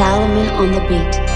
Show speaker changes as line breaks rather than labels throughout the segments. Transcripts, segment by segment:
Salomon on the beat.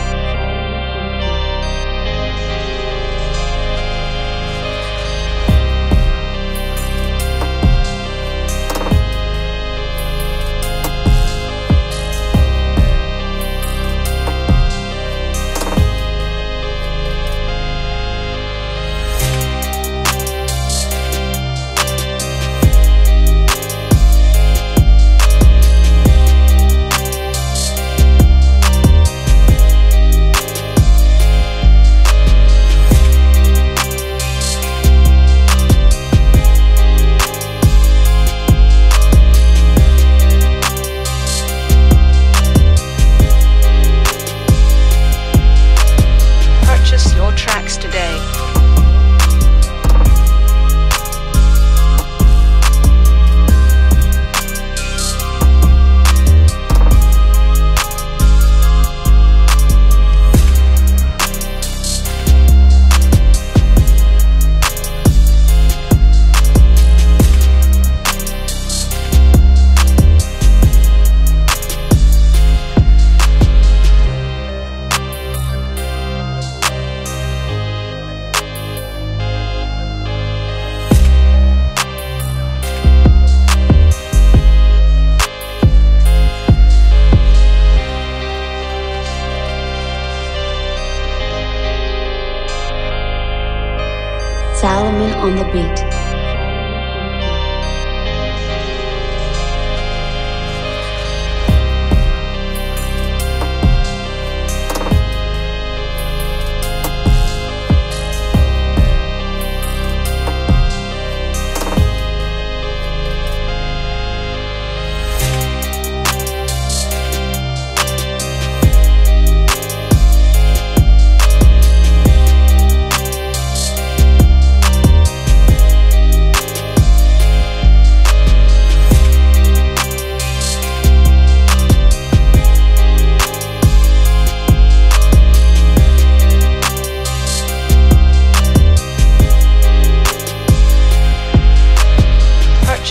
Salomon on the beat.